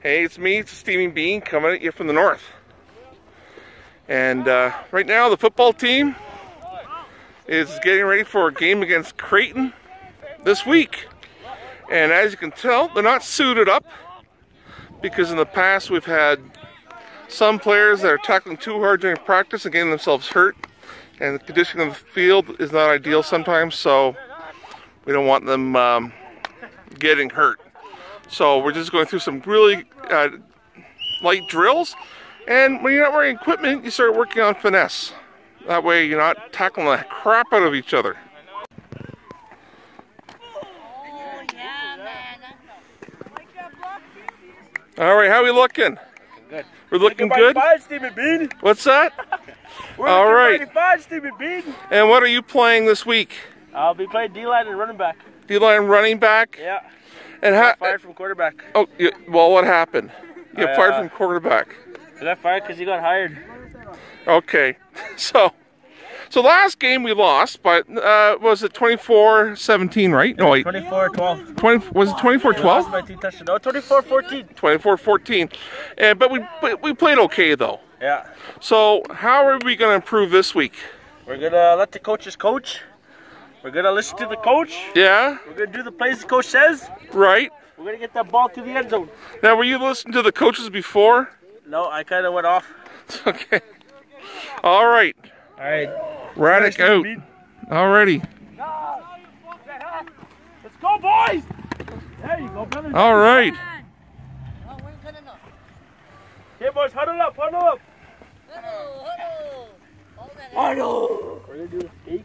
Hey, it's me, it's Steaming Bean, coming at you from the north. And uh, right now, the football team is getting ready for a game against Creighton this week. And as you can tell, they're not suited up because in the past we've had some players that are tackling too hard during practice and getting themselves hurt. And the condition of the field is not ideal sometimes, so we don't want them um, getting hurt. So we're just going through some really uh, light drills. And when you're not wearing equipment, you start working on finesse. That way you're not tackling the crap out of each other. All right, how are we looking? Good. We're looking good. What's that? We're All right. mighty fine, Steaming Bean. And what are you playing this week? I'll be playing D-line and running back. D-line running back. Yeah. And how? Fired from quarterback. Oh, you, well, what happened? You got I, fired uh, from quarterback. I got fired because he got hired. Okay, so so last game we lost, but uh, was it 24-17, right? No, wait, 24-12. 20 was it 24-12? Lost by two touchdowns. No, 24-14. 24-14. And but we but we played okay though. Yeah. So how are we going to improve this week? We're gonna let the coaches coach. We're gonna listen to the coach. Yeah, We're gonna do the plays the coach says. right. We're gonna get that ball to the end zone. Now, were you listening to the coaches before? No, I kind of went off. Okay. All right. All right. Raddick out. Alrighty. Let's go, boys! There you go, brother. All right. Okay, boys, huddle up, huddle up. Huddle. We're gonna do a fake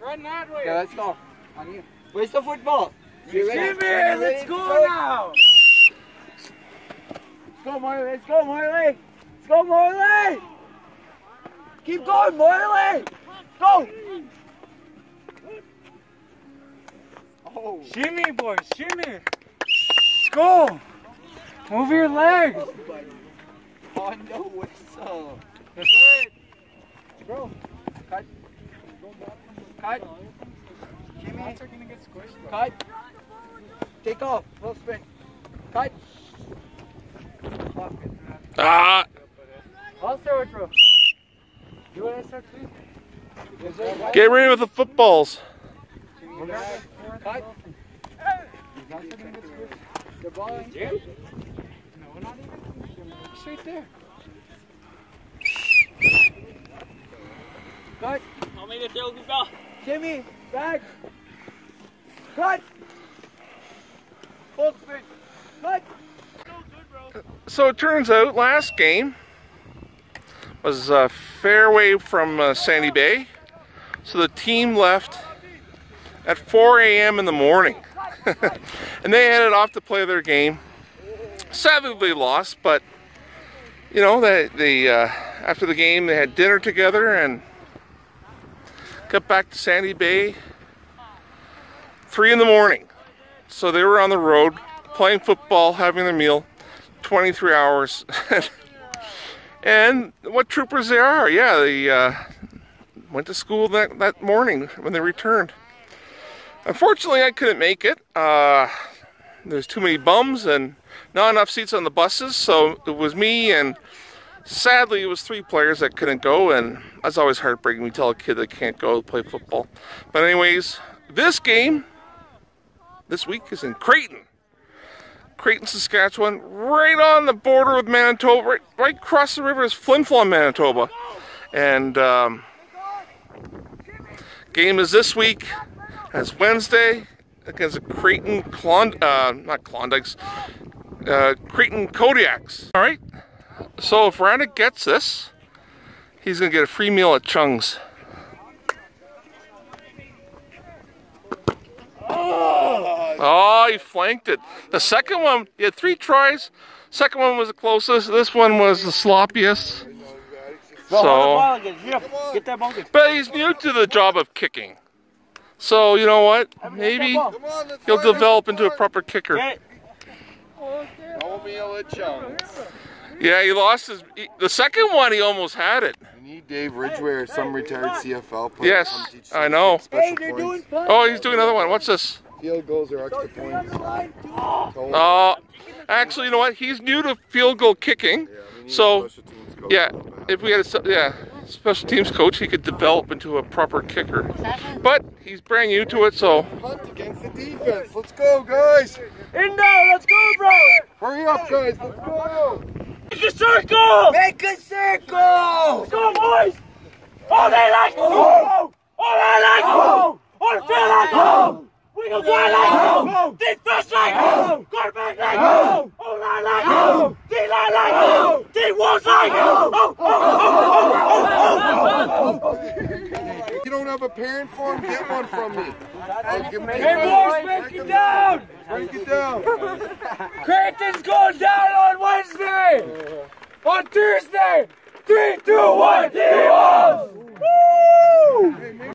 Run that way. Okay, let's go. On you. Where's the football? You ready? Jimmy, let's go now. Let's go, Marley. Let's go, Marley. Let's go, Marley. Keep going, Marley. Go. Oh. Shimmy, boys, shimmy. Let's go. Move your legs. Oh, no whistle. Bro. Cut. Cut. Jimmy. Cut. Take off. Full spin. Cut. Ah. I'll start with. You want to start too? Get ready with the footballs. Cut. The ball. No, not even. It's right there. Cut. Jimmy, back. Cut. Full spin. Cut. So it turns out last game was a fairway from uh, Sandy Bay. So the team left at 4 a.m. in the morning. and they headed off to play their game. Sadly, lost, but you know, they, they uh, after the game they had dinner together and got back to Sandy Bay three in the morning. So they were on the road playing football, having their meal, 23 hours. and what troopers they are, yeah, they uh, went to school that, that morning when they returned. Unfortunately, I couldn't make it. Uh, there's too many bums and not enough seats on the buses, so it was me and sadly it was three players that couldn't go, and that's always heartbreaking. We tell a kid that can't go play football. But anyways, this game this week is in Creighton. Creighton, Saskatchewan, right on the border with Manitoba, right, right across the river is Flin Flon, Manitoba. And um, game is this week. It's Wednesday against the Creighton Klond, uh, not Klondikes, uh, Creighton Kodiaks. All right. So if Raddick gets this, he's gonna get a free meal at Chung's. Oh, Oh, he flanked it. The second one, he had three tries. Second one was the closest. This one was the sloppiest. Go, hold the So, ball again. Here, get that ball again. but he's new to the job of kicking. So, you know what? Maybe Get that ball. Come on, let's he'll develop into a proper kicker. Get it. Don't be a chunk. Yeah, he lost his. he- The second one, he almost had it. We need Dave Ridgway or some retired CFL player. Yes, to come teach I us know. Special points. Oh, he's doing another one. What's this? Field goals are extra points. Total. Uh, actually, you know what? He's new to field goal kicking. Yeah, we need a so, special teams coach Yeah, if we had a yeah special teams coach, he could develop into a proper kicker. But he's brand new to it, so Hunt against the defense. Let's go, guys. In there. Let's go, bro. Hurry up, guys. Let's go. Make a circle. Make a circle! Let's go, boys. All day like go. All day like go. All day like go. We go wide like go. Defense like go. Quarterback like go. All line like go. D line like go. D walls like go. Oh, oh, oh, oh, You don't have a parent form? Get one from me. I'll give 'em Break it down! Break it down! Creighton's going down on Wednesday! On Tuesday! 3, 2, 1, Woo!